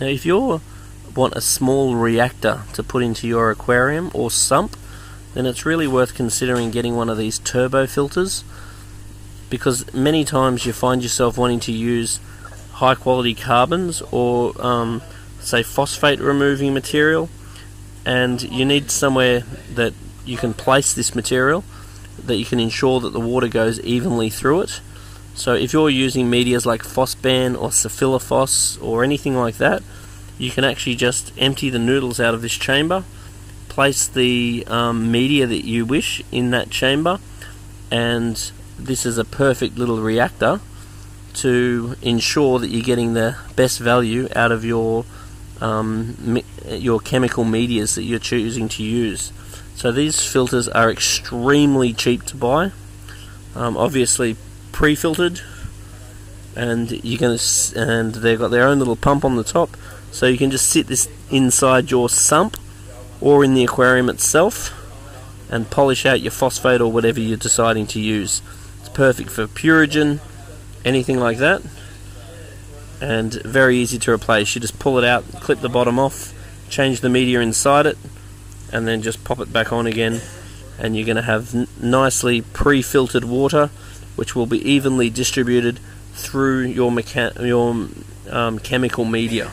Now, if you want a small reactor to put into your aquarium or sump, then it's really worth considering getting one of these turbo filters because many times you find yourself wanting to use high quality carbons or um, say phosphate removing material and you need somewhere that you can place this material that you can ensure that the water goes evenly through it so if you're using medias like PhosBan or Cephilophos or anything like that you can actually just empty the noodles out of this chamber place the um, media that you wish in that chamber and this is a perfect little reactor to ensure that you're getting the best value out of your um, your chemical medias that you're choosing to use. So these filters are extremely cheap to buy. Um, obviously pre-filtered, and you can and they've got their own little pump on the top, so you can just sit this inside your sump or in the aquarium itself and polish out your phosphate or whatever you're deciding to use. It's perfect for Purigen, anything like that, and very easy to replace. You just pull it out, clip the bottom off, change the media inside it, and then just pop it back on again, and you're going to have nicely pre-filtered water, which will be evenly distributed through your, mecha- your um, chemical media.